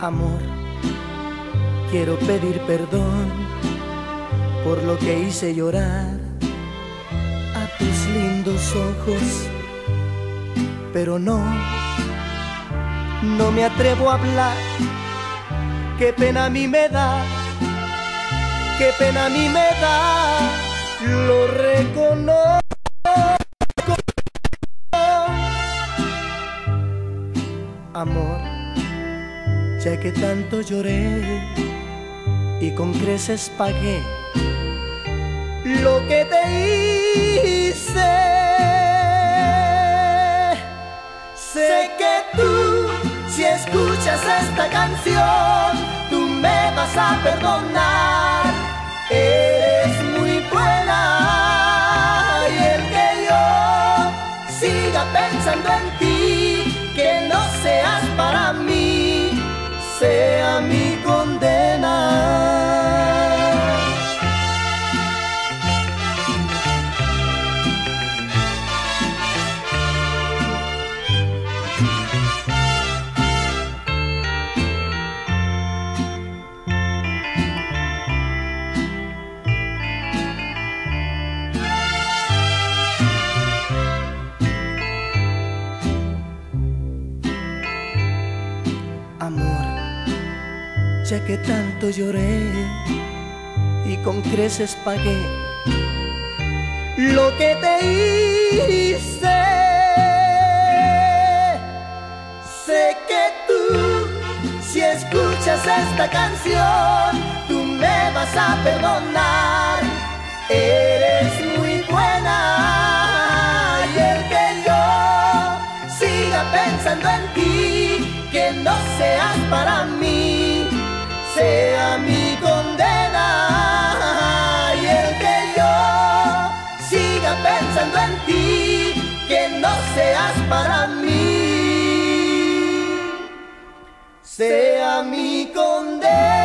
Amor, quiero pedir perdón por lo que hice llorar a tus lindos ojos, pero no, no me atrevo a hablar, qué pena a mí me da, qué pena a mí me da, lo reconozco. Amor, ya que tanto lloré y con creces pagué lo que te hice. Sé que tú, si escuchas esta canción, tú me vas a perdonar. amor, ya que tanto lloré y con creces pagué lo que te hice. Sé que tú, si escuchas esta canción, tú me vas a perdonar. Eres muy buena y el que yo siga pensando en ti que no seas para mí, sea mi condena. Y el que yo siga pensando en ti, que no seas para mí, sea mi condena.